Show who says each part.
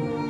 Speaker 1: Amen.